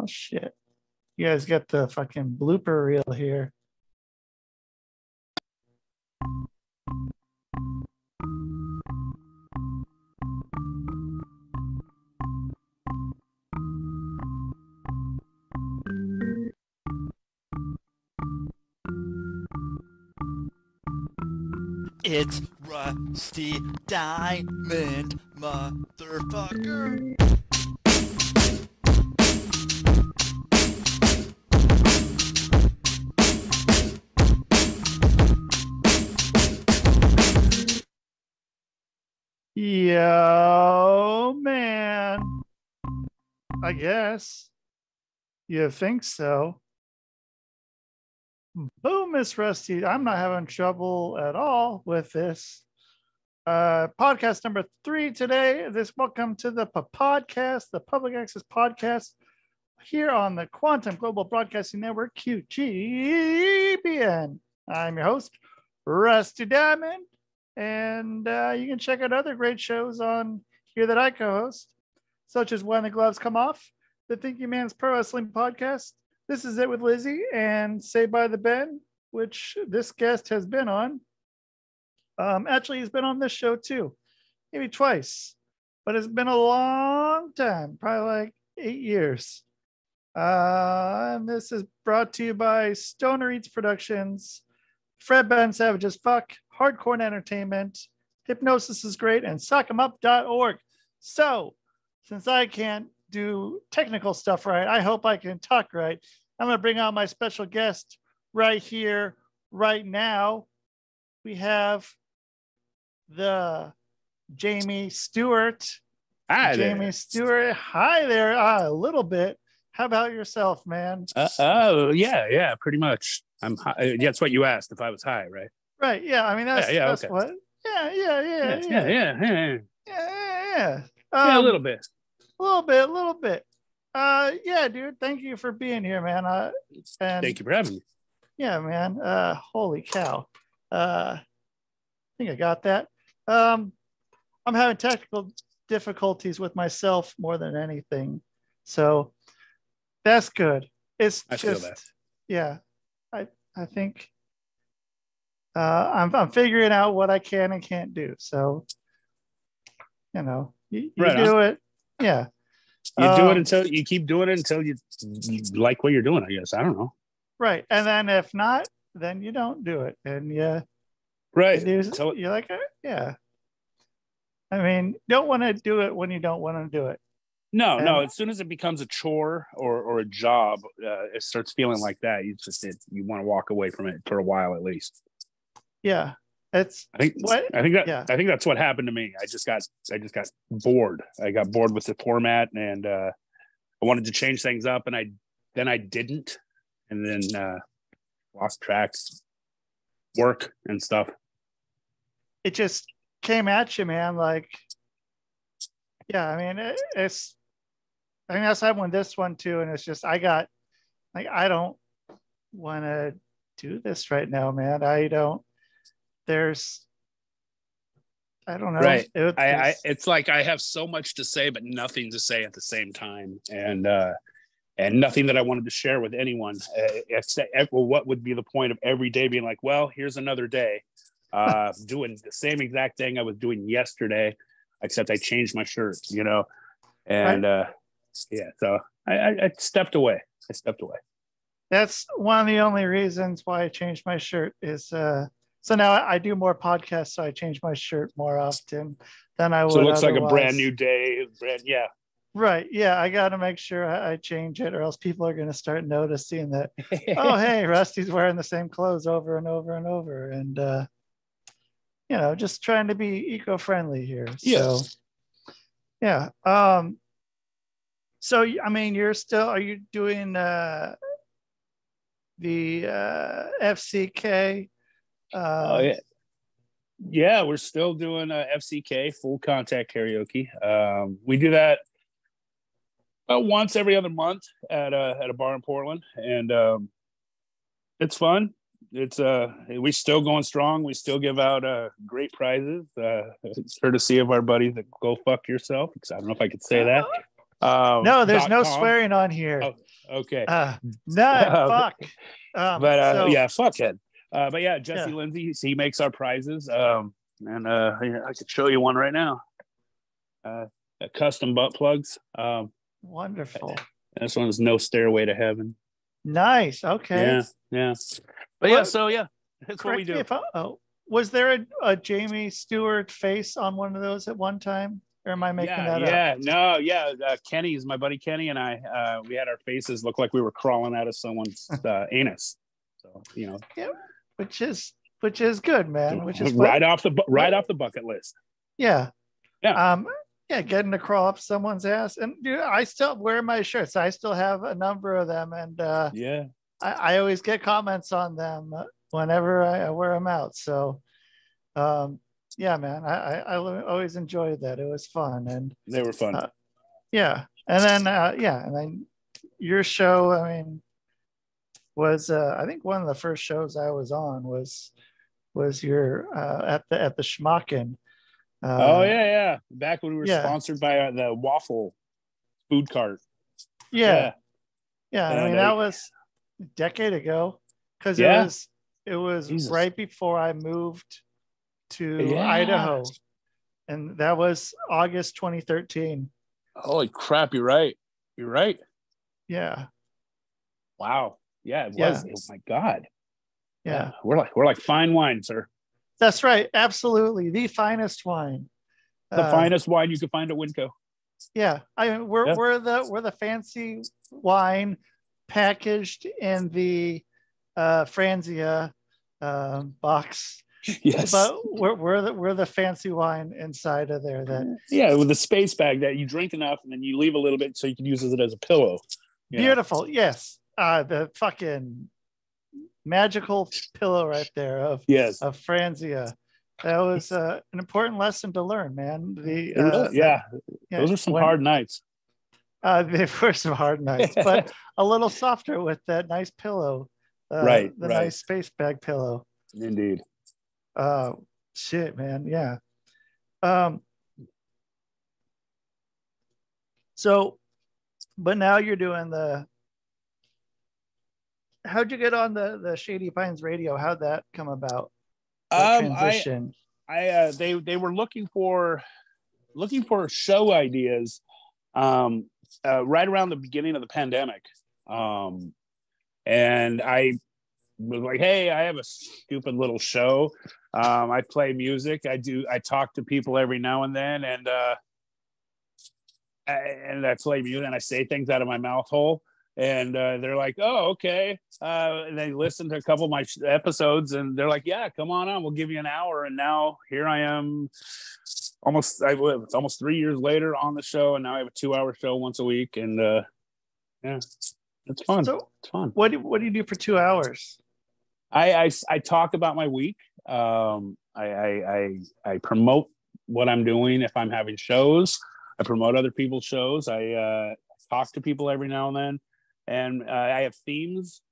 Oh shit. You guys get the fucking blooper reel here. It's Rusty Diamond, motherfucker. I guess. You think so? Boom, Miss Rusty. I'm not having trouble at all with this. Uh, podcast number three today. This welcome to the podcast, the Public Access Podcast, here on the Quantum Global Broadcasting Network, QGBN. I'm your host, Rusty Diamond, and uh, you can check out other great shows on here that I co-host, such as When the Gloves Come Off, the Thinking Man's Pro Wrestling Podcast, this is it with Lizzie and Say by the Ben, which this guest has been on. Um, actually, he's been on this show too, maybe twice, but it's been a long time, probably like eight years. Uh, and this is brought to you by Stoner Eats Productions, Fred Ben Savage's Fuck, Hardcore Entertainment, Hypnosis is Great, and SuckEmUp.org. So, since I can't do technical stuff right, I hope I can talk right. I'm going to bring on my special guest right here, right now. We have the Jamie Stewart. Hi Jamie there. Stewart. Hi there. Uh, a little bit. How about yourself, man? Uh, oh yeah, yeah, pretty much. I'm. High. uh, That's what you asked if I was high, right? Right. Yeah. I mean, that's, Yeah, yeah, that's okay. what. Yeah. Yeah. Yeah. yeah, Yeah. yeah, yeah, yeah. Yeah. yeah, yeah. Yeah, a Um, little bit. A little bit. A little bit. Uh, yeah, dude. Thank you for being here, man. Uh, and Thank you for having me. yeah man uh holy cow uh i think i got that um i'm having technical difficulties with myself more than anything so that's good it's I feel just that. yeah i i think uh i'm i'm figuring out what i can and can't do so you know you, you Right do it yeah You do it Um, until you keep doing it until you, you like what you're doing. I guess I don't know. right and then if not then you don't do it and yeah Right. There's, So you're like it? Yeah. I mean, don't want to do it when you don't want to do it. no, no. As soon as it becomes a chore or or a job, uh, it starts feeling like that. You just it, you want to walk away from it for a while at least. Yeah. It's I think What? I think that Yeah. I think that's what happened to me. I just got I just got bored. I got bored with the format and uh I wanted to change things up and I then I didn't and then uh lost tracks work and stuff. it just came at you, man. Like, yeah, I mean, it, it's I think that's happened with this one too. And it's just I got like I don't want to do this right now, man. I don't there's I don't know. Right. It- I, I it's- like I have so much to say but nothing to say at the same time and uh and nothing that I wanted to share with anyone. Uh, except, well, what would be the point of every day being like, well, here's another day, uh, doing the same exact thing I was doing yesterday, except I changed my shirt, you know, and uh, yeah, so I, I, I stepped away. I stepped away. that's one of the only reasons why I changed my shirt is uh so now I do more podcasts, so I change my shirt more often than I would. So it looks like a brand new day. Brand, yeah, Right. Yeah, I got to make sure I, I change it, or else people are going to start noticing that. oh, hey, Rusty's wearing the same clothes over and over and over, and uh, you know, just trying to be eco-friendly here. So, Yes. yeah. Um. So I mean, you're still are you doing uh the uh, FCK? Uh, Oh yeah. Yeah, we're still doing uh, FCK full contact karaoke. Um, we do that about once every other month at a at a bar in Portland, and um, it's fun. It's uh, we still going strong. We still give out uh, great prizes, uh, it's courtesy of our buddies at Go Fuck Yourself. I don't know if I could say that. Um, No, there's no com. swearing on here. Oh, Okay. Uh, no, fuck. Um, but uh, so- yeah, fuckhead. Uh, but yeah, Jesse Lindsay, he makes our prizes. Um, and uh, I could show you one right now. Uh, custom butt plugs. Um, Wonderful. this one's no stairway to heaven. Nice. Okay. Yeah, yeah. But yeah, so yeah, that's what we do. if I, oh, was there a, a Jamie Stewart face on one of those at one time? Or am I making yeah, that up? yeah, no, yeah. Uh, Kenny's my buddy Kenny and I. Uh, we had our faces look like we were crawling out of someone's uh, anus. So you know, Which is which is good, man. Which is right fun. off the right off the bucket list. Yeah. Yeah. Um, yeah, getting to crawl up someone's ass. And dude, I still wear my shirts. I still have a number of them. And uh, Yeah, I, I always get comments on them whenever I, I wear them out. So, um, yeah, man, I, I, I always enjoyed that. It was fun. And they were fun. Uh, yeah. And then, uh, yeah. And then your show, I mean, was, uh, I think one of the first shows I was on was, was your, uh, at the, at the Schmacken. Uh, oh yeah, yeah. Back when we were yeah. sponsored by uh, the waffle food cart. Yeah. Yeah. I mean, that was a decade ago because Yeah. it was, it was Jesus. right before I moved to Yeah. Idaho. And that was August 2013. Holy crap! You're right. You're right. Yeah. Wow. Yeah, it Yeah. was. Oh my god. Yeah. We're like we're like fine wine, sir. That's right. Absolutely. The finest wine. The Uh, finest wine you can find at Winco. Yeah. I mean, we're, Yeah. we're the, we're the fancy wine packaged in the uh, Franzia um, box, Yes. but we're, we're the, we're the fancy wine inside of there that yeah, with the space bag that you drink enough and then you leave a little bit so you can use it as a pillow. Yeah. beautiful. Yes. Uh, the fucking magical pillow right there of, Yes. of Franzia. That was uh, an important lesson to learn, man. The uh, yeah, yeah, those are some when- hard nights. Uh, they were some hard nights, but a little softer with that nice pillow. Uh, Right, The right. nice space bag pillow. Indeed. Uh, shit, man. Yeah. Um, so, but now you're doing the, how'd you get on the, the Shady Pines radio? How'd that come about? Um, I, transition. I uh, they they were looking for looking for show ideas um, uh, right around the beginning of the pandemic, um, and I was like, "Hey, I have a stupid little show. Um, I play music. I do. I talk to people every now and then, and uh, I, and I play music and I say things out of my mouth hole." And uh, they're like, "Oh, okay." Uh, and they listened to a couple of my sh- episodes, and they're like, "Yeah, come on on. We'll give you an hour." And now here I am, almost I it's almost three years later on the show, and now I have a two-hour show once a week, and uh, yeah, it's fun. So it's fun. what do, what do you do for two hours? I, I I talk about my week. Um, I, I I I promote what I'm doing if I'm having shows. I promote other people's shows. I uh, talk to people every now and then, and uh, I have themes.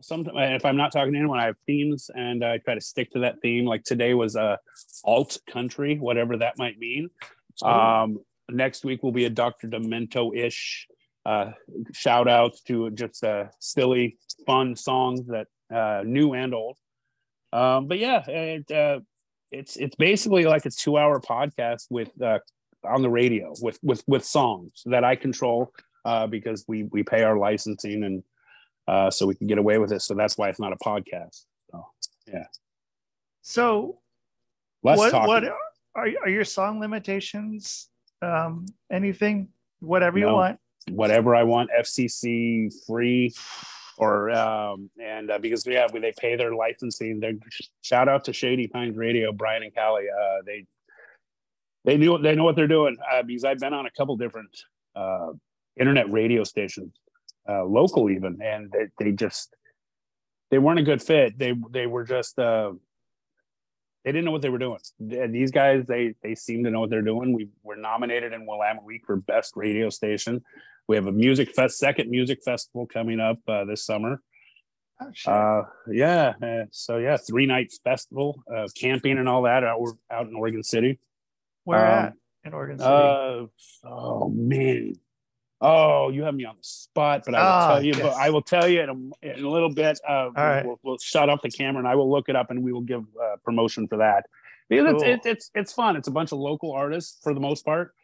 Sometimes if I'm not talking to anyone, I have themes, and I try to stick to that theme. Like today was uh, alt country, whatever that might mean. Um, next week will be a Dr. Demento ish. Uh, shout outs to just uh, silly, fun songs that uh, new and old. Um, but yeah, it, uh, it's it's basically like a two hour podcast with uh, on the radio with with with songs that I control uh, because we we pay our licensing and uh, so we can get away with it. So that's why it's not a podcast. So yeah. So less what talking. what are, are your song limitations? Um, anything, whatever you No. want. whatever I want, FCC free, or um, and uh, because we have they pay their licensing. They shout out to Shady Pines Radio, Brian and Callie. Uh, they they knew they know what they're doing uh, because I've been on a couple different uh, internet radio stations, uh, local even, and they, they just they weren't a good fit. They they were just uh, they didn't know what they were doing. These guys they they seem to know what they're doing. We were nominated in Willamette Week for best radio station. We have a music fest, second music festival coming up uh, this summer. Oh, shit. Uh, yeah, uh, so yeah, three nights festival, uh, camping and all that out out in Oregon City. Where um, at in Oregon City? Uh, oh man, Oh, you have me on the spot, but I will Ah, tell you. But. I will tell you in a, in a little bit. Uh, we'll, right. we'll, we'll shut off the camera, and I will look it up, and we will give uh, promotion for that because Cool. it's, it's it's it's fun. It's a bunch of local artists for the most part,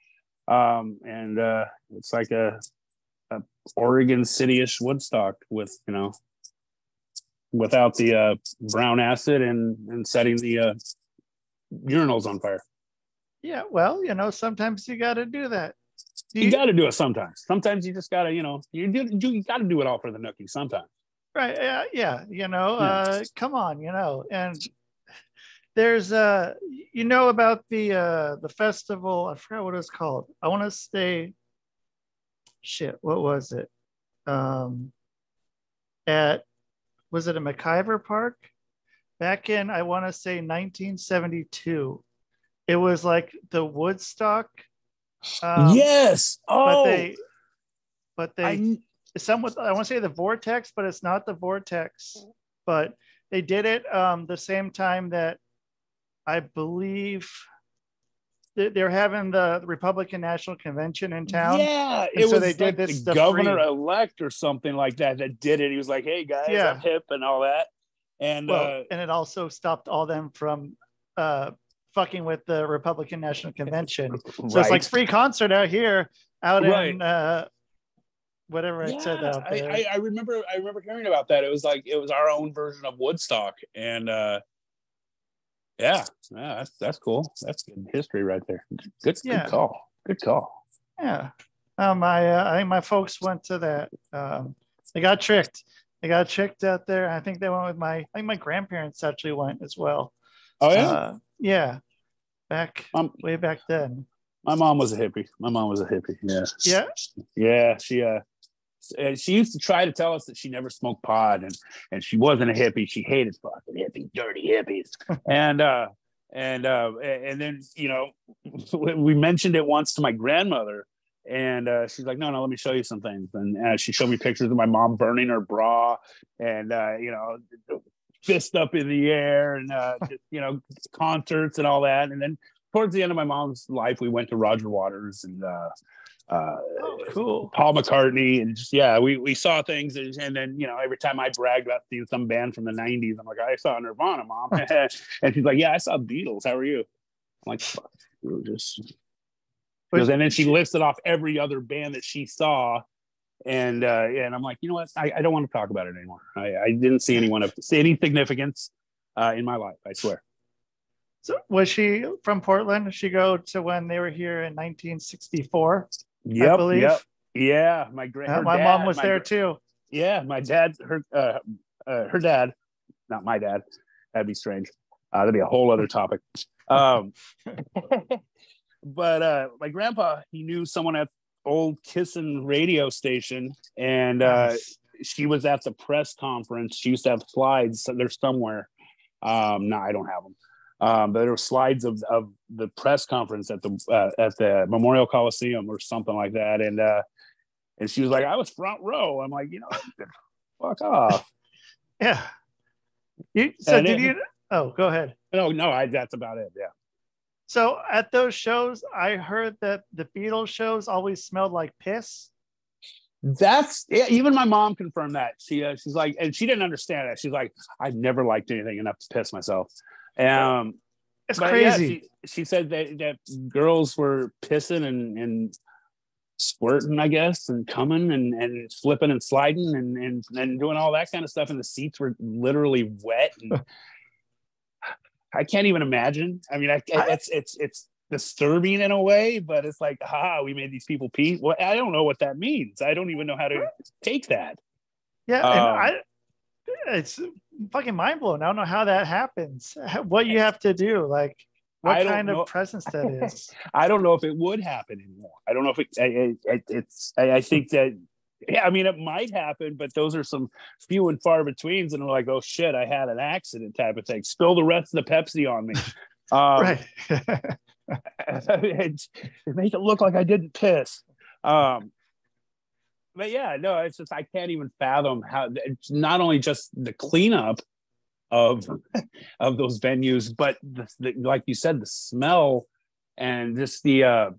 um, and uh, it's like a, a Oregon city-ish Woodstock with you know without the uh, brown acid and and setting the uh, urinals on fire. Yeah, well, you know, sometimes you got to do that. You, you- got to do it sometimes. Sometimes you just got to, you know, you do, you, got to do it all for the nookie sometimes. right? Yeah, yeah. You know, Yeah. uh, come on, you know, and there's uh, you know about the uh the festival. I forgot what it's called. I want to say, shit, what was it? Um, at was it a McIver Park? Back in I want to say 1972. It was like the Woodstock. Um, yes. Oh, but they, but they, I, somewhat I want to say the vortex, but it's not the vortex. But they did it um, the same time that I believe they- they're having the Republican National Convention in town. Yeah, And it so was they did like this- the the governor free- elect or something like that that did it. He was like, "Hey guys, Yeah. I'm hip and all that," and Well, uh, and it also stopped all them from uh, fucking with the Republican National Convention. So it's like free concert out here, out Right. in uh, whatever it said Yeah, out I, there. I, I remember I remember hearing about that. It was like it was our own version of Woodstock, and uh, yeah, yeah, that's that's cool. That's good history right there. Good, Yeah. good call. Good call. Yeah. Uh, my uh, I think my folks went to that. Um, they got tricked. They got tricked out there. I think they went with my. I think my grandparents actually went as well. Oh yeah, Uh, yeah. Back Um, way back then. my mom was a hippie. My mom was a hippie. Yeah. Yeah. Yeah, she uh and she used to try to tell us that she never smoked pot and and she wasn't a hippie. She hated fucking hippie, dirty hippies. and uh and uh and then you know we mentioned it once to my grandmother and uh, she's like, no, no, let me show you some things. And uh, she showed me pictures of my mom burning her bra and, uh, you know, fist up in the air and, uh, just, you know, concerts and all that. And then towards the end of my mom's life, we went to Roger Waters and, uh, uh, Oh, cool. Paul McCartney and just yeah, we we saw things and, and then you know every time I bragged about seeing some band from the '90s, I'm like I saw Nirvana, mom, and she's like Yeah, I saw Beatles. How are you? I'm like Fuck, we were just because and then she listed off every other band that she saw, and uh, and I'm like you know what I, I don't want to talk about it anymore. I, I didn't see anyone of see any significance uh, in my life. I swear. So was she from Portland? Did she go to when they were here in 1964? Yep, believe. yep, yeah. My great. Uh, my mom was there too. Yeah, my dad, her, uh, uh, her dad, not my dad. That'd be strange. Uh, that'd be a whole other topic. Um, but uh, my grandpa, he knew someone at old Kissin radio station, and uh, she was at the press conference. She used to have slides. So they're somewhere. Um, no, I don't have them. Um, but there were slides of, of the press conference at the uh, at the Memorial Coliseum or something like that, and uh, and she was like, "I was front row." I'm like, you know, fuck off. Yeah. You, so And did it- you? Oh, go ahead. No, no, I, that's about it. Yeah. So at those shows, I heard that the Beatles shows always smelled like piss. That's yeah, even my mom confirmed that. She uh, she's like, and she didn't understand that. She's like, I've never liked anything enough to piss myself. Um, It's but yeah, crazy. she, she said that that girls were pissing and and squirting, I guess, and coming and and flipping and sliding and and and doing all that kind of stuff. And the seats were literally wet. And I can't even imagine. I mean, I, I- it's it's it's disturbing in a way, but it's like, ah, we made these people pee. Well, I don't know what that means. I don't even know how to take that. yeah, um, and I, it's fucking mind blowing. I don't know how that happens. What you have to do, like what I kind know. of presence that is. I don't know if it would happen anymore. I don't know if it. I, I, it's. I, I think that. Yeah, I mean, it might happen, but those are some few and far betweens, and we're like, oh shit, I had an accident type of thing. Spill the rest of the Pepsi on me. Um, right. make it look like I didn't piss. Um, but yeah, no, it's just I can't even fathom how it's not only just the cleanup of of those venues, but the, the, like you said, the smell and just the uh,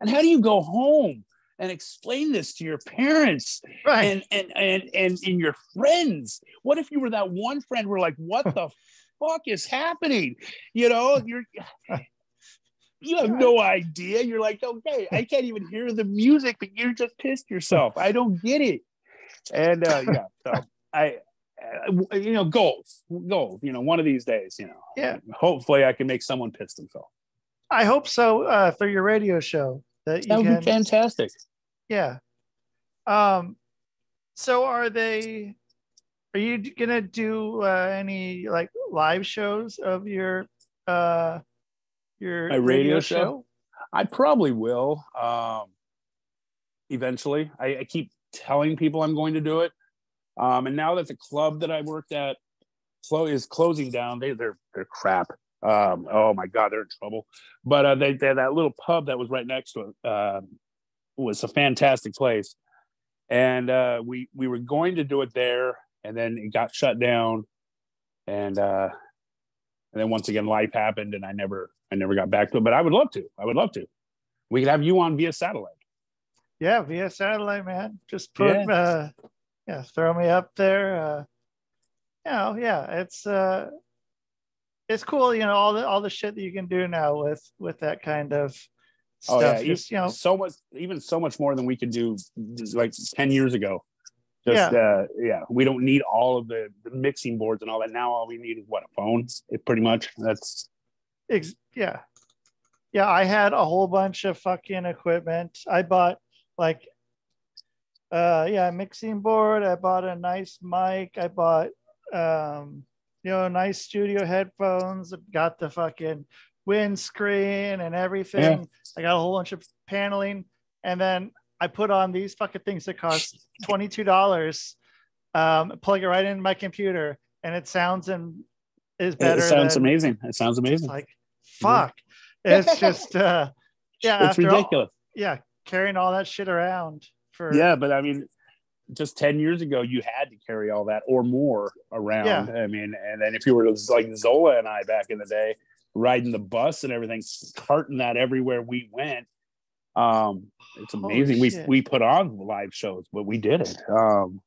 and how do you go home? And explain this to your parents Right. and and and and and your friends. What if you were that one friend who were like, what the fuck is happening? You know, you're you have no idea. You're like, okay, I can't even hear the music, but you're just pissed yourself. I don't get it. And uh, yeah, so I, uh, you know, goals, goals. You know, one of these days, you know, Yeah. Hopefully, I can make someone piss themselves. I hope so uh, for your radio show that you That would be fantastic. Yeah. Um. So are they? Are you gonna do uh, any like live shows of your uh your My radio show? I probably will. Um, eventually, I, I keep telling people I'm going to do it. Um, and now that the club that I worked at clo- is closing down, they they're they're crap. Um, oh my god, they're in trouble. But uh, they, they that little pub that was right next to it uh, was a fantastic place, and uh, we we were going to do it there, and then it got shut down, and uh, and then once again life happened, and I never I never got back to it. But I would love to. I would love to. We could have you on via satellite. Yeah, via satellite, man. Just put Yeah. uh yeah, throw me up there. Uh you know, yeah, it's uh it's cool, you know, all the all the shit that you can do now with with that kind of stuff. Oh yeah, Just, you know, so much, even so much more than we could do like ten years ago. Just yeah, uh, yeah we don't need all of the, the mixing boards and all that. Now all we need is what a phone. It pretty much that's ex- yeah. Yeah, I had a whole bunch of fucking equipment. I bought like uh yeah, mixing board, I bought a nice mic, I bought um you know, nice studio headphones, got the fucking windscreen and everything. Yeah. I got a whole bunch of paneling, and then I put on these fucking things that cost twenty two dollars. Um, plug it right into my computer, and it sounds and is better. It sounds than, amazing. It sounds amazing. Like fuck, it's just uh, yeah, it's ridiculous. All, yeah, carrying all that shit around for yeah, but I mean, just 10 years ago you had to carry all that or more around. Yeah. i mean and then if you were like zola and i back in the day riding the bus and everything carting that everywhere we went um it's amazing. We we put on live shows but we did it. Um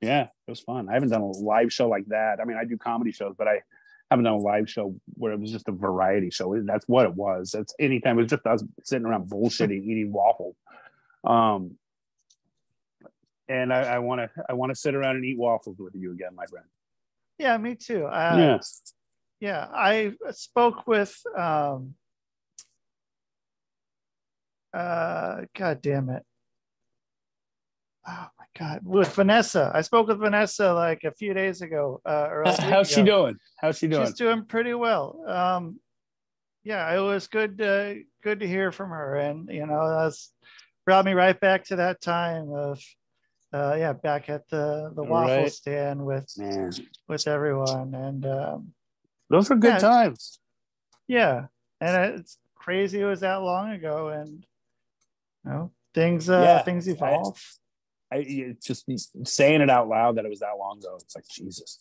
yeah it was fun. I haven't done a live show like that. I mean i do comedy shows but i haven't done a live show where it was just a variety show. That's what it was. That's anytime it was just us sitting around bullshitting eating waffles. Um and I want to I want to sit around and eat waffles with you again, my friend. yeah, me too. Uh, yeah, yeah i spoke with um uh god damn it oh my god with vanessa i spoke with vanessa like a few days ago uh or how's she ago. doing? How's she doing? she's doing pretty well um yeah it was good uh, good to hear from her and you know that's brought me right back to that time of uh yeah back at the the waffle Right. stand with Man, with everyone and um those were good Yeah. times. Yeah, and it's crazy it was that long ago, and you know things uh, Yeah, things evolve. I it's just saying it out loud that it was that long ago. It's like Jesus.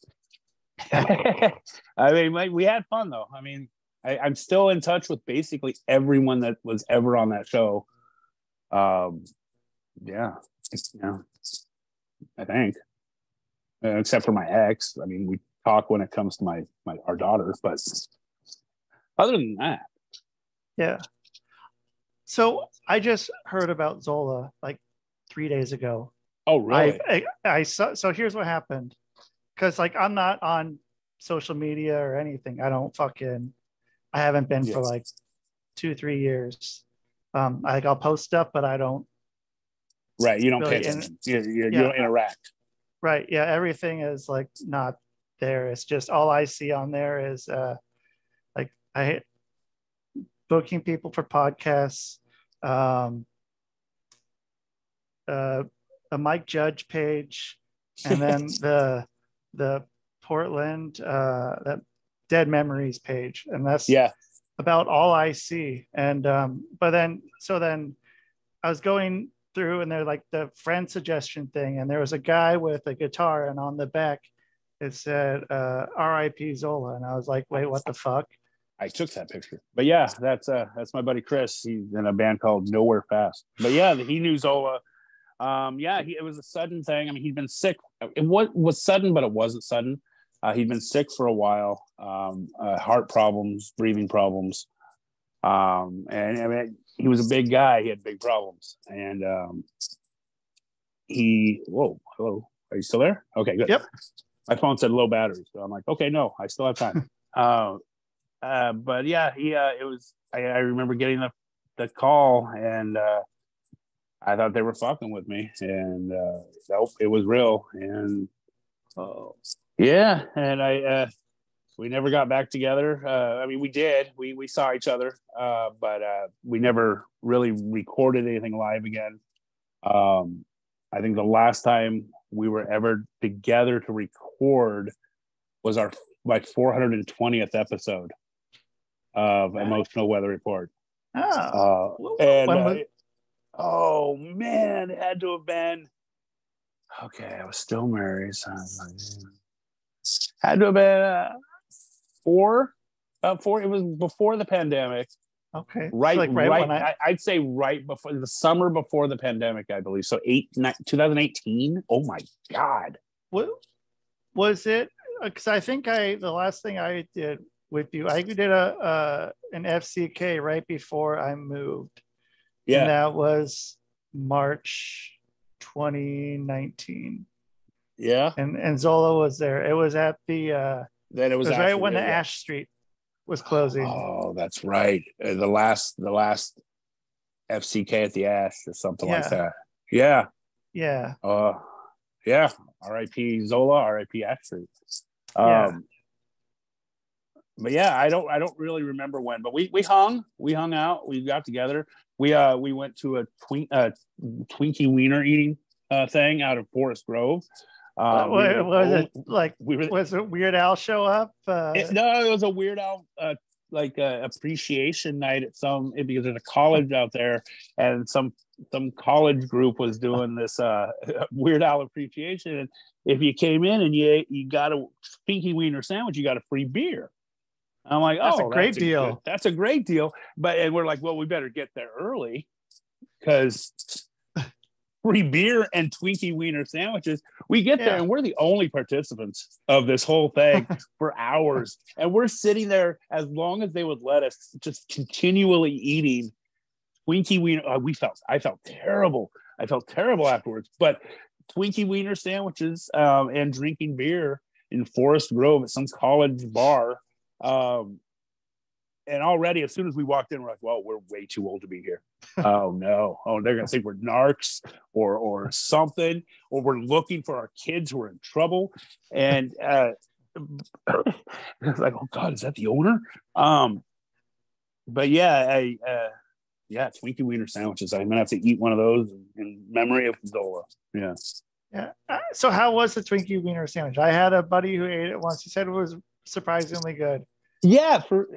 I mean, like, we had fun though. I mean, I, I'm still in touch with basically everyone that was ever on that show. Um, yeah, yeah, I think, Uh, except for my ex. I mean, we talk when it comes to my my our daughter, but other than that, yeah. So I just heard about Zola like three days ago. oh really? I, I I saw. So here's what happened, because like I'm not on social media or anything. I don't fucking. I haven't been for like two three years. Um, like I'll post stuff, but I don't right? You don't really pay attention. You, you, you Yeah. don't interact. Right. Yeah. Everything is like not there. It's just all I see on there is uh like I booking people for podcasts, um uh a Mike Judge page, and then the the Portland uh that Dead Memories page. And that's Yeah, about all I see. And um, but then so then I was going through and they're like the friend suggestion thing, and there was a guy with a guitar, and on the back it said uh, R.I.P. Zola, and I was like, wait, what the fuck? I took that picture. But yeah, that's uh that's my buddy Chris. He's in a band called Nowhere Fast. But yeah, he knew Zola. Um, yeah, he, it was a sudden thing. I mean, he'd been sick. It was, was sudden, but it wasn't sudden. Uh, he'd been sick for a while, um, uh, heart problems, breathing problems. Um, and I mean, he was a big guy. He had big problems. And um, he, whoa, hello, are you still there? Okay, good. Yep. My phone said low battery. So I'm like, okay, no, I still have time. uh, uh, but yeah, he, uh, it was, I, I remember getting the, the call and, uh, I thought they were fucking with me and, uh, nope, it was real. And, uh, yeah. And I, uh, we never got back together. Uh, I mean, we did, we, we saw each other, uh, but, uh, we never really recorded anything live again. Um, I think the last time we were ever together to record was our like 420th episode of Emotional Weather Report. Oh, Uh, and uh, oh man, it had to have been okay. I was still married. So had to have been uh, four, uh, four. It was before the pandemic, okay. right? Like right. right, when I, I'd say right before the summer before the pandemic, I believe. So eight, ni- 2018. Oh my god. wa- was it? Because I think I the last thing I did with you, I did a uh, an FCK right before I moved. Yeah. And that was March 2019. yeah. And and Zola was there. It was at the uh Then it it was, was right when the. Ash Street was closing. Oh, that's right. Uh, The last, the last FCK at the Ash or something like that. Yeah. Yeah. Uh, yeah. R.I.P. Zola. R.I.P. Ash Street. Um, Yeah. But yeah, I don't, I don't really remember when, but we we hung, we hung out, we got together. We uh we went to a twink, uh, Twinkie Wiener eating uh thing out of Forest Grove. Uh, we was, was it like we were was it Weird Al show up? Uh, it, no, it was a Weird Al uh, like uh, appreciation night at some because there's a college out there, and some some college group was doing this uh, Weird Al appreciation. And if you came in and you ate, you got a Twinkie Wiener sandwich, you got a free beer. I'm like, That's a oh, great good- deal. that's a great deal. But and we're like, well, we better get there early because free beer and Twinkie Wiener sandwiches. We get there Yeah. and we're the only participants of this whole thing for hours. And we're sitting there as long as they would let us, just continually eating Twinkie Wiener. uh, we felt, I felt terrible. I felt terrible afterwards. But Twinkie Wiener sandwiches um, and drinking beer in Forest Grove at some college bar. Um, and already, as soon as we walked in, we're like, "Well, we're way too old to be here." oh no! Oh, they're gonna think we're narcs or or something, or we're looking for our kids who are in trouble. And uh, it's like, "Oh God, is that the owner?" Um, but yeah, I uh, yeah, Twinkie Wiener sandwiches. I'm gonna have to eat one of those in memory of Zola. Yeah. Yeah. Uh, So how was the Twinkie Wiener sandwich? I had a buddy who ate it once. He said it was surprisingly good. yeah for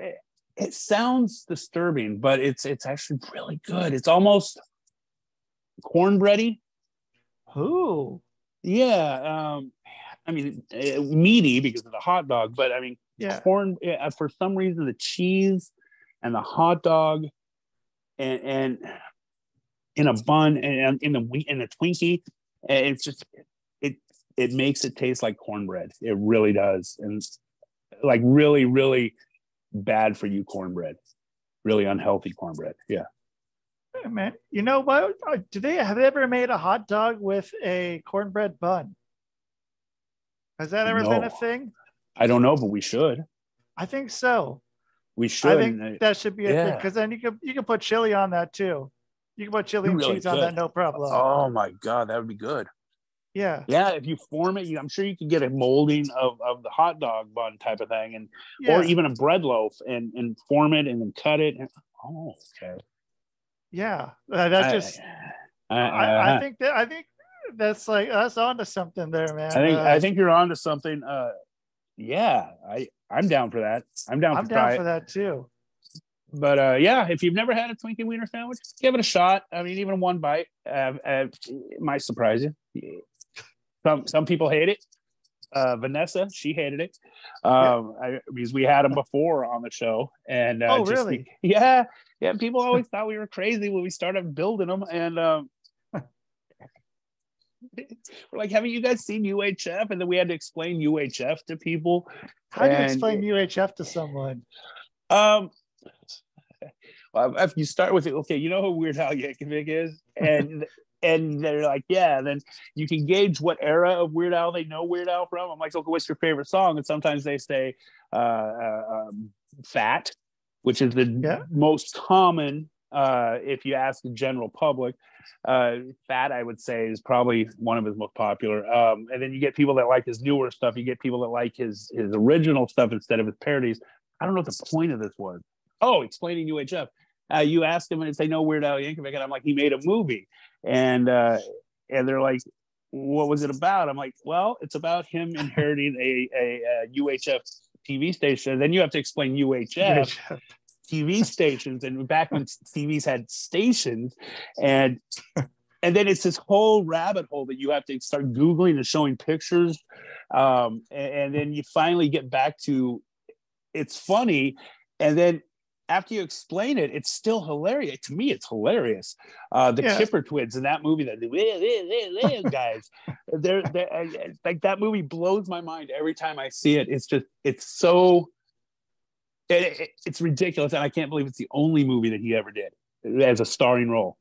it sounds disturbing but it's it's actually really good it's almost cornbready Ooh. yeah um i mean eh, meaty because of the hot dog but i mean Yeah. corn eh, for some reason the cheese and the hot dog and and in a bun and in the wheat in the twinkie eh, it's just it it makes it taste like cornbread it really does and like really really bad for you cornbread really unhealthy cornbread yeah Hey, man, you know what? Uh, Do they have they ever made a hot dog with a cornbread bun? Has that ever been a thing? i don't know but we should I think so. we should I think and, that should be a thing yeah. because then you can you can put chili on that too. You can put chili You and really cheese on that, no problem. oh my god that would be good Yeah, yeah if you form it you, i'm sure you could get a molding of, of the hot dog bun type of thing and yeah, or even a bread loaf and and form it and then cut it and, oh okay yeah. Uh, that's just. I, I, I, I think that I think that's like that's onto something there, man. I think Uh, I think you're onto something. Uh, yeah, I I'm down for that. I'm down I'm try down for that too. But uh, yeah, if you've never had a Twinkie Wiener sandwich, give it a shot. I mean, even one bite, uh, uh, it might surprise you. Some some people hate it. uh, Vanessa, she hated it um, I, because we had him before on the show. And uh, Oh, just- really? yeah, yeah. People always thought we were crazy when we started building them, and um, we're like, "Haven't you guys seen UHF?" And then we had to explain UHF to people. How do you explain UHF to someone? Um, well, if you start with it, okay, you know who Weird Al Yankovic is, and and they're like, yeah, then you can gauge what era of Weird Al they know Weird Al from. I'm like, okay, what's your favorite song? And sometimes they say, uh, uh um, "Fat," which is the Yeah. most common. Uh, if you ask the general public, uh, "Fat," I would say is probably one of his most popular. Um, and then you get people that like his newer stuff. You get people that like his his original stuff instead of his parodies. I don't know what the point of this was. Oh, explaining UHF. Uh, you ask him and they know Weird Al Yankovic, and I'm like, he made a movie, and uh, and they're like, what was it about? I'm like, well, it's about him inheriting a, a, a UHF TV station. Then you have to explain UHF TV stations, and back when TVs had stations, and and then it's this whole rabbit hole that you have to start googling and showing pictures, um, and, and then you finally get back to it's funny, and then after you explain it, it's still hilarious. To me, it's hilarious. Uh, the Yeah. Kipper twins in that movie, that guys, they're, they're like that movie blows my mind every time I see it. It's just it's so it, it- it's ridiculous, and I can't believe it's the only movie that he ever did as a starring role.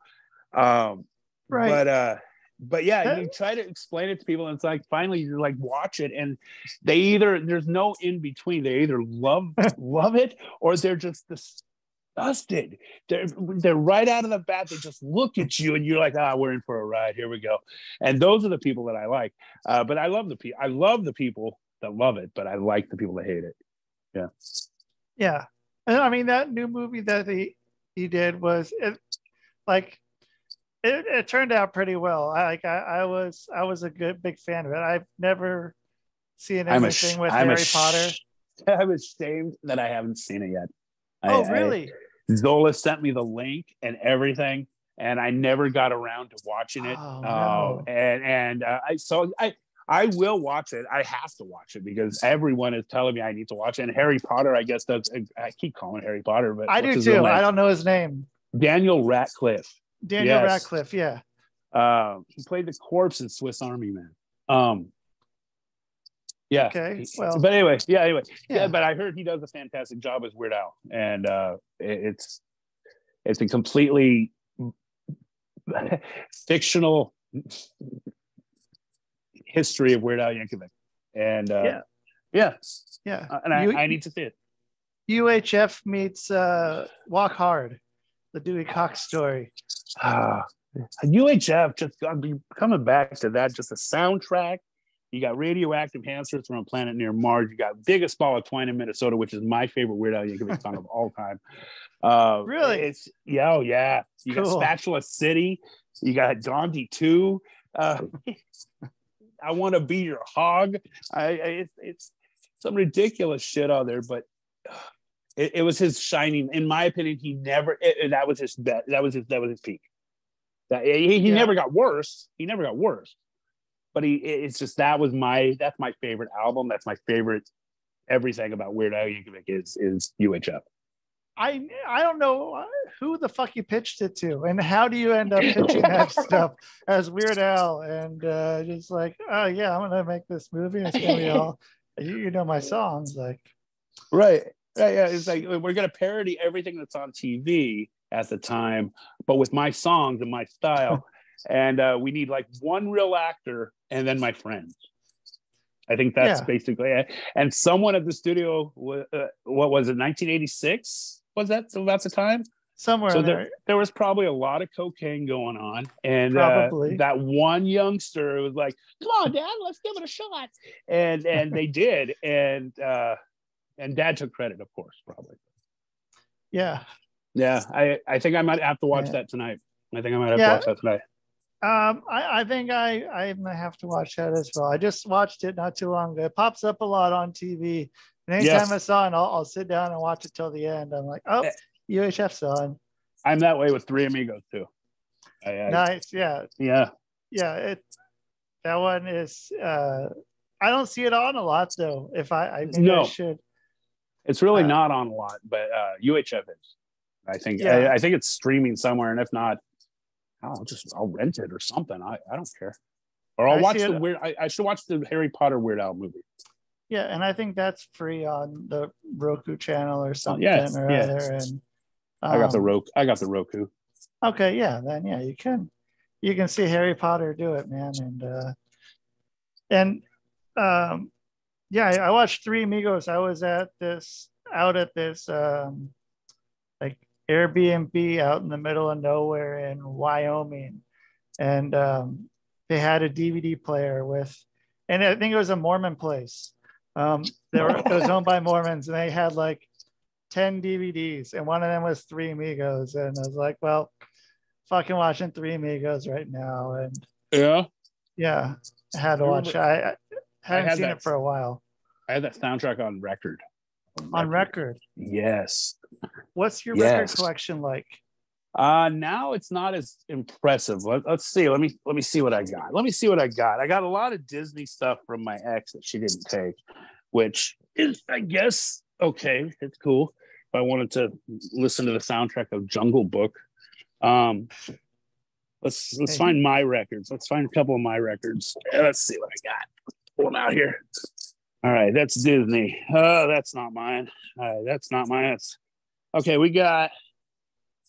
Um, Right. But uh, but yeah, you try to explain it to people, and it's like finally you're like watch it, and they either there's no in between. They either love love it or they're just disgusted. They're they're right out of the bat. They just look at you, and you're like, ah, we're in for a ride. Here we go. And those are the people that I like. Uh, but I love the people. I love the people that love it, but I like the people that hate it. Yeah, and I mean that new movie that he he did was it, like it, it turned out pretty well. I like I, I was I was a good big fan of it. I've never seen anything with I'm Harry Potter. I'm ashamed that I haven't seen it yet. Oh, I- really? Zola sent me the link and everything, and I never got around to watching it. Oh, Uh, no. and and uh, I so I I will watch it. I have to watch it because everyone is telling me I need to watch it. And Harry Potter, I guess that's I keep calling Harry Potter, but I do too. I don't know his name. Daniel Radcliffe. Daniel Yes. Radcliffe. Yeah. Um, he played the corpse in Swiss Army Man. Um, yeah. Okay, well- but anyway, yeah. Anyway, yeah. Yeah. But I heard he does a fantastic job as Weird Al, and uh, it- it's it's a completely fictional history of Weird Al Yankovic, and uh, Yeah. yeah, Yeah. Uh, and I need to see it. UHF meets uh, Walk Hard, the Dewey Cox story. Ah, UHF just I'm be- coming back to that. Just a soundtrack. You got radioactive hamsters from a planet near Mars. You got biggest ball of twine in Minnesota, which is my favorite Weird Al Yankovic song of all time. Uh, Really? It's yeah, oh yeah. You got Spatula City. You got Gandhi Two. Uh, I want to be your hog. I, I it's, it's some ridiculous shit out there, but it, it was his shining. In my opinion, he never. It, that was his bet. That was his. That was his peak. That he, he Yeah. never got worse. He never got worse. But he. it- It's just that was my. That's my favorite album. That's my favorite. Everything about Weird Al Yankovic is is UHF. I I don't know who the fuck you pitched it to, and how do you end up pitching that stuff as Weird Al, and uh, just like, oh yeah, I'm gonna make this movie, and it's gonna be all, you, you know my songs, like, Right. Yeah, yeah. It's like we're gonna parody everything that's on TV at the time, but with my songs and my style. and uh, we need like one real actor and then my friends. I think that's Yeah. basically it. And someone at the studio, uh, what was it, 1986? Was that about the time? somewhere so there, there. there was probably a lot of cocaine going on, and uh, that one youngster was like, "Come on, Dad, let's give it a shot," and and they did, and uh, and Dad took credit, of course, probably. Yeah. Yeah, I I think I might have to watch Yeah. that tonight. I think I might have Yeah. to watch that tonight. Um, I, I think I I might have to watch that as well. I just watched it not too long ago. It pops up a lot on TV. And anytime Yes. it's on, I'll, I'll sit down and watch it till the end. I'm like, oh, Eh. UHF's on. I'm that way with Three Amigos too. I, I, Nice. Yeah. Yeah, Yeah. It that one is uh I don't see it on a lot though. If I, I maybe I No. should. It's really Uh, not on a lot, but uh, UHF is. I think Yeah. I, I think it's streaming somewhere, and if not, I'll just I'll rent it or something. I, I don't care. Or I'll I watch the it- weird. I, I should watch the Harry Potter Weird Al movie. Yeah, and I think that's free on the Roku channel or something yeah, or other. And I got the um, Roku. I got the Roku. Okay, yeah, then yeah, you can you can see Harry Potter do it, man. And uh and um yeah, I, I watched Three Amigos. I was at this out at this um like Airbnb out in the middle of nowhere in Wyoming. And um they had a DVD player with and I think it was a Mormon place. Um they were it was owned by Mormons and they had like 10 DVDs and one of them was Three Amigos. And I was like, well, fucking watching Three Amigos right now. And Yeah, yeah, I had to I watch. I, I hadn't had seen that. it for a while. I had that soundtrack on record. On record, Yes. what's your record collection like? Uh now it's not as impressive. Let, let's see. Let me let me see what I got. Let me see what I got. I got a lot of Disney stuff from my ex that she didn't take, which is I guess okay. It's cool. If I wanted to listen to the soundtrack of Jungle Book. Um let's let's Hey. find my records. Let's find a couple of my records. Let's see what I got. Pull them out here. All right, that's Disney. Oh, that's not mine. All right, that's not mine. That's okay. We got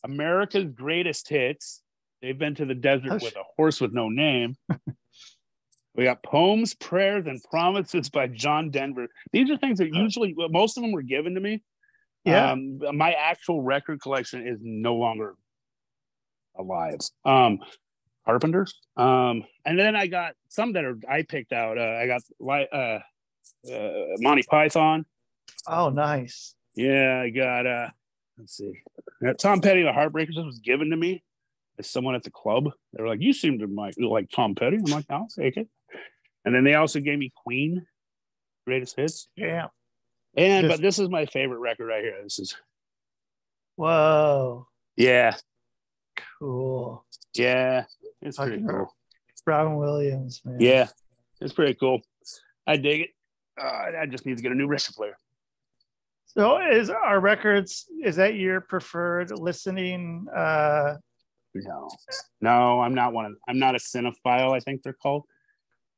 America's Greatest Hits. They've been to the desert Oh, with a horse with no name. we got Poems, Prayers, and Promises by John Denver. These are things that usually, well, most of them were given to me. Yeah. Um, my actual record collection is no longer alive. Um, Carpenters. Um, and then I got some that are I picked out. Uh, I got li- uh, uh, Monty Python. Oh, nice. Yeah, I got uh let's see. Yeah, Tom Petty, the Heartbreakers, was given to me by someone at the club. They were like, You seem to like, like Tom Petty. I'm like, I'll take it. And then they also gave me Queen, greatest hits. Yeah. And Just- but this is my favorite record right here. This is Whoa. yeah, Cool. yeah. It's pretty cool. It's Robin Williams, man. Yeah, it's pretty cool. I dig it. Uh, I just need to get a new record player. So is our records, is that your preferred listening? Uh No, no, I'm not one of. I'm not a cinephile. I think they're called.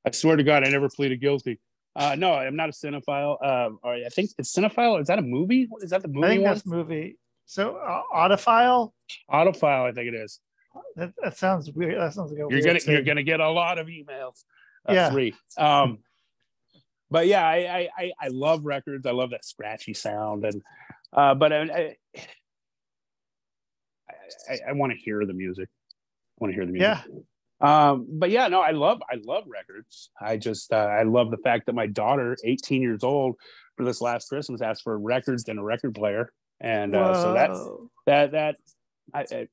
I swear to God, I never pleaded guilty. Uh, no, I'm not a cinephile. Uh, or I think it's cinephile. Is that a movie? Is that the movie? I movie think one? that's movie. So uh, Audiophile, Autophile, I think it is. That, that sounds weird. That sounds like a You're weird gonna thing. you're gonna get a lot of emails. Uh, Yeah. Three. Um, but yeah, I, I I I love records. I love that scratchy sound, and uh, but I I, I, I want to hear the music. I want to hear the music. Yeah. Um, but yeah, no, I love I love records. I just uh, I love the fact that my daughter, 18 years old, for this last Christmas asked for records and a record player, and uh, so that's that that I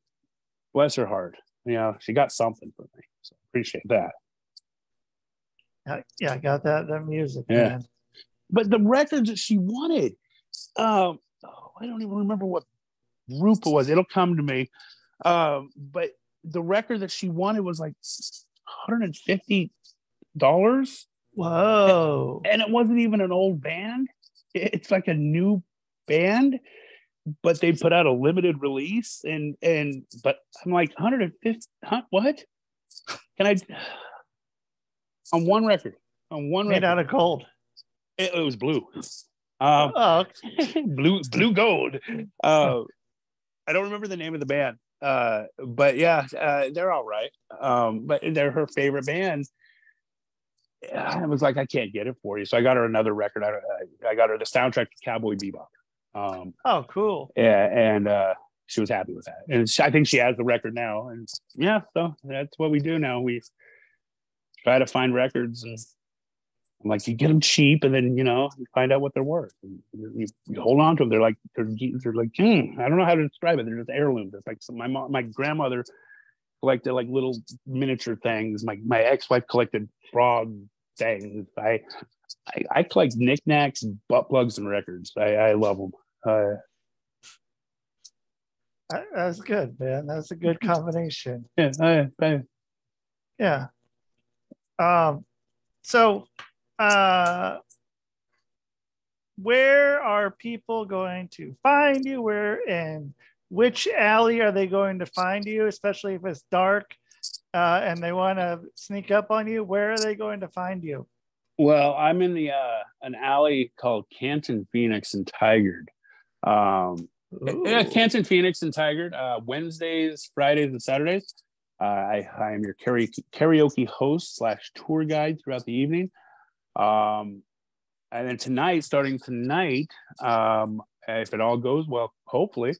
bless her heart. You know, she got something for me. So appreciate that. Yeah, yeah, I got that that music, Yeah. man. But the records that she wanted, um, oh, I don't even remember what group it was. It'll come to me. Um, but the record that she wanted was like 150 dollars, Whoa. and it wasn't even an old band. It's like a new band, but they put out a limited release, and and but I'm like 150. Huh, what? Can I? On one record, on one Made record, out of gold. it, it was blue. Um, Oh, blue blue gold uh i don't remember the name of the band uh but yeah uh they're all right um but they're her favorite band i was like i can't get it for you so i got her another record i, I got her the soundtrack to cowboy bebop um oh, cool. yeah and uh she was happy with that. And she, i think she has the record now and yeah so that's what we do now. We try to find records and I'm like you get them cheap and then you know you find out what they're worth. You, you, hold on to them they're like they're, they're like hmm, i don't know how to describe it. They're just heirlooms. It's like some, my mom my grandmother collected like little miniature things. My my ex-wife collected frog things. I i, I collect knickknacks butt plugs and records i i love them uh That- good, man. That's a good combination. yeah I, I, Yeah. Um, so uh, where are people going to find you? Where and which alley are they going to find you, especially if it's dark uh, and they want to sneak up on you? Where are they going to find you? Well, I'm in the uh, an alley called Canton Phoenix and Tigard. Um, yeah, Canton Phoenix and Tigard. Uh, Wednesdays, Fridays, and Saturdays. Uh, I, I am your karaoke, karaoke host slash tour guide throughout the evening. Um, and then tonight, starting tonight, um, if it all goes well, hopefully,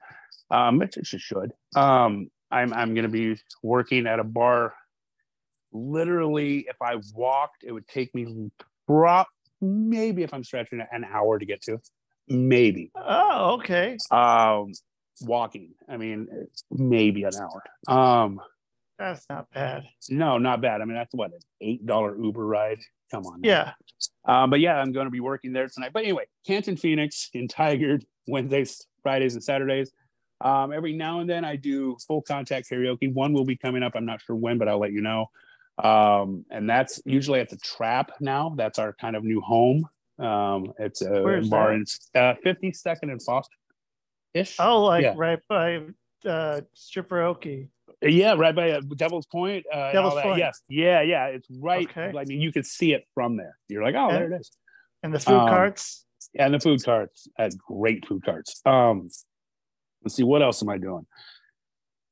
um, which it should. Um, I'm I'm going to be working at a bar. Literally, if I walked, it would take me pro- maybe if I'm stretching it, an hour to get to. Maybe. Oh, okay. Um, walking. I mean, maybe an hour. Um, That's not bad. no, not bad. I mean, that's what an eight dollar Uber ride. Come on. now. Yeah. Um, but yeah, I'm going to be working there tonight. But anyway, Canton Phoenix in Tigard, Wednesdays, Fridays, and Saturdays. Um, every now and then I do full contact karaoke. One will be coming up. I'm not sure when, but I'll let you know. Um, and that's usually at the Trap now. That's our kind of new home. Um, it's a bar in uh, 52nd and Foster ish. Oh, like Yeah. right by uh, Stripper Stripperoke. Yeah, right by uh, Devil's Point. Uh, Devil's that. Point. Yes. Yeah, yeah. It's right. Okay. I mean, you can see it from there. You're like, oh, Yeah. there it is. And the food Um, carts. and the food carts had great food carts. Um, let's see, what else am I doing?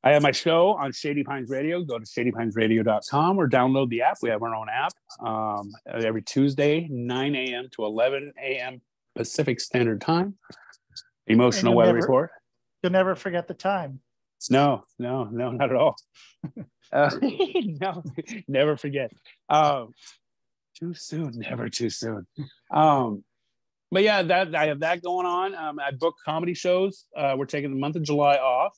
I have my show on Shady Pines Radio. Go to shadypinesradio.com or download the app. We have our own app um, every Tuesday, 9 a.m. to 11 a.m. Pacific Standard Time. Emotional weather never- report. You'll never forget the time. No, no, no, not at all. Uh, no, never forget. Um, too soon, never too soon. Um, but yeah, that I have that going on. Um, I book comedy shows. Uh, we're taking the month of July off,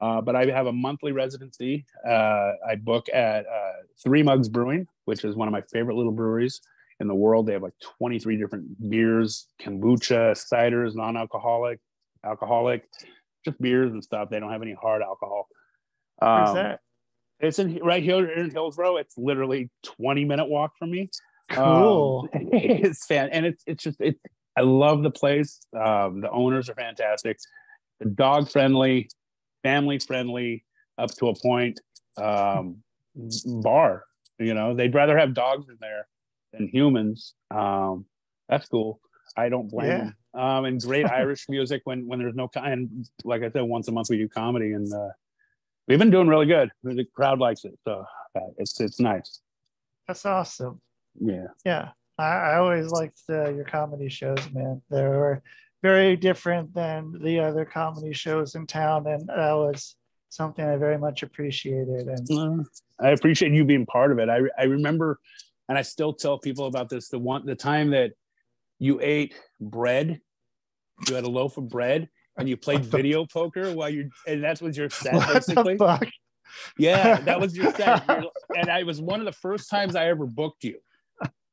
uh, but I have a monthly residency. Uh, I book at uh, Three Mugs Brewing, which is one of my favorite little breweries in the world. They have like 23 different beers, kombucha, ciders, non-alcoholic, alcoholic, just beers and stuff. They don't have any hard alcohol. Where's Um, that? It's in right here in Hillsboro. It's literally 20 minute walk from me. Cool. Um, it's fan and it's it's just it. I love the place. Um, the owners are fantastic. The dog friendly, family friendly, up to a point. Um, bar. You know, they'd rather have dogs in there than humans. Um, that's cool. I don't blame Yeah. them. Um, and great Irish music when when there's no kind. Like I said, once a month we do comedy, and uh, we've been doing really good. The crowd likes it, so uh, it's it's nice. That's awesome. Yeah. Yeah. I, I always liked uh, your comedy shows, man. They were very different than the other comedy shows in town. And that was something I very much appreciated. And I appreciate you being part of it. I I remember, and I still tell people about this. The one the time that you ate bread, you had a loaf of bread, and you played video poker while you, and that was your set what the basically. fuck? Yeah, that was your set. And I was one of the first times I ever booked you.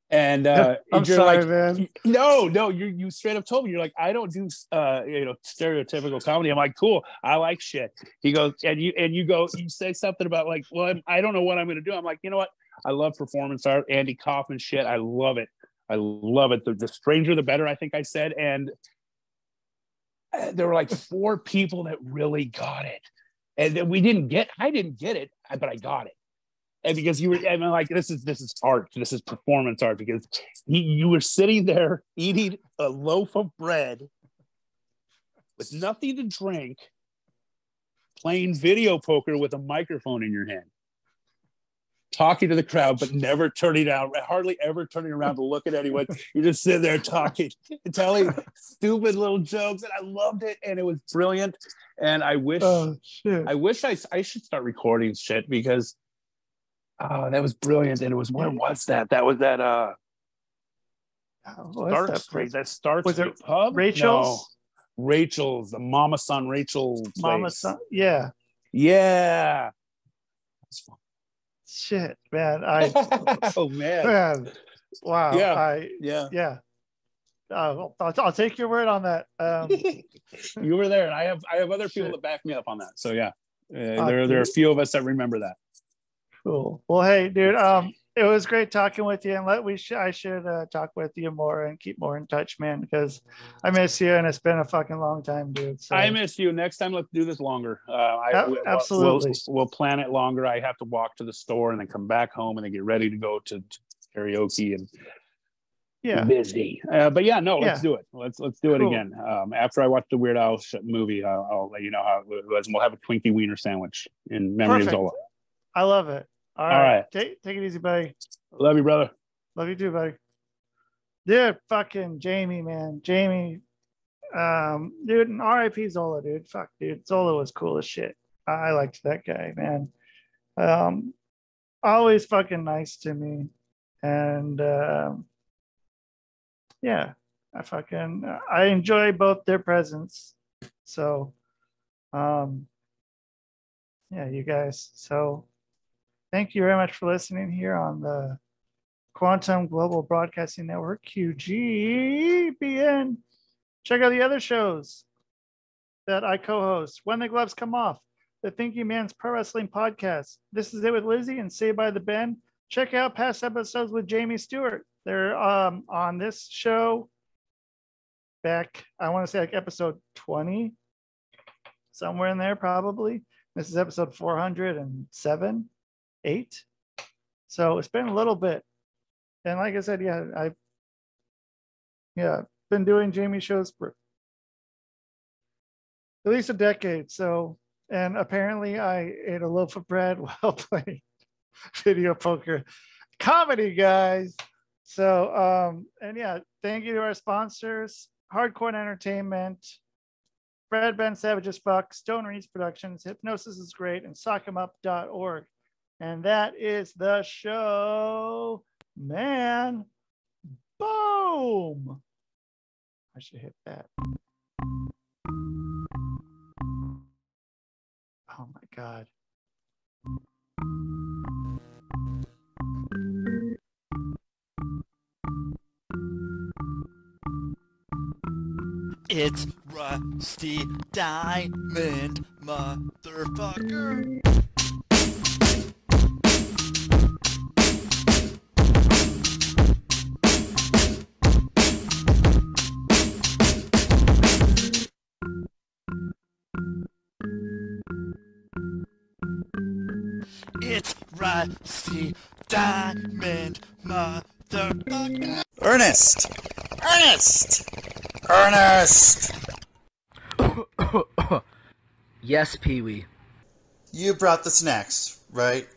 And uh, I'm you're sorry, like, man. no, no, you you straight up told me you're like, I don't do uh you know stereotypical comedy. I'm like, cool, I like shit. He goes, and you and you go, you say something about like, well, I'm, I don't know what I'm gonna do. I'm like, you know what? I love performance art, Andy Kaufman shit. I love it. I love it. The, the stranger, the better. I think I said, and uh, there were like four people that really got it, and then we didn't get. I didn't get it, but I got it and because you were I mean, like this is this is art. This is performance art because you, you were sitting there eating a loaf of bread with nothing to drink playing video poker with a microphone in your hand talking to the crowd but never turning out hardly ever turning around to look at anyone. You're just sitting there talking telling stupid little jokes and i loved it and it was brilliant. And i wish Oh. I wish I I should start recording shit because oh that was brilliant and it was where was that that was that uh Stark that place? that starts Was it pub Rachel's? No. Rachel's the Mama Son Rachel place. Mama son. Yeah. yeah Shit, man. I, oh man man. Wow. Yeah. I, yeah yeah. Uh, I'll, I'll take your word on that. Um, you were there and I have I have other people Shit. that back me up on that so yeah uh, Ah, there there are a few of us that remember that Cool. Well, hey, dude. Um, it was great talking with you, and let we sh- I should uh, talk with you more and keep more in touch, man, because I miss you, and it's been a fucking long time, dude. So I miss you. Next time, let's do this longer. Uh, I, A- we'll- absolutely. We'll, we'll plan it longer. I have to walk to the store and then come back home and then get ready to go to, karaoke and yeah, busy. Uh, but yeah, no, let's Yeah. do it. Let's let's do it Cool. again. Um, after I watch the Weird Al sh- movie, I'll, I'll let you know how it was. and We'll have a Twinkie Wiener sandwich in memory Perfect. of Zola. I love it. All All right, right. take take it easy, buddy. Love you, brother. Love you too, buddy. Dude, fucking Jamie, man. Jamie. Um, dude, and RIP Zola, dude. Fuck, dude. Zola was cool as shit. I, I liked that guy, man. Um, always fucking nice to me. And um yeah, I fucking I enjoy both their presence. So um yeah, you guys. So thank you very much for listening here on the Quantum Global Broadcasting Network, QGBN. Check out the other shows that I co host When the Gloves Come Off, the Thinking Man's Pro Wrestling Podcast. This is it with Lizzie and Say by the Ben. Check out past episodes with Jamie Stewart. They're um, on this show back, I want to say like episode 20, somewhere in there, probably. This is episode 407, 8. So it's been a little bit. And like I said, yeah, I've yeah, been doing Jamie shows for at least a decade. So and apparently I ate a loaf of bread while playing video poker comedy, guys. So um and yeah, thank you to our sponsors, Hardcore Entertainment, Brad Ben Savage's Fuck, Stone Reeds Productions, Hypnosis is Great, and SockEmUp.org. And that is the show, man. Boom. I should hit that. Oh my God. It's Rusty Diamond, motherfucker. It's Rusty Diamond, motherfucker. Ernest! Ernest! Ernest! yes, Pee Wee. You brought the snacks, right?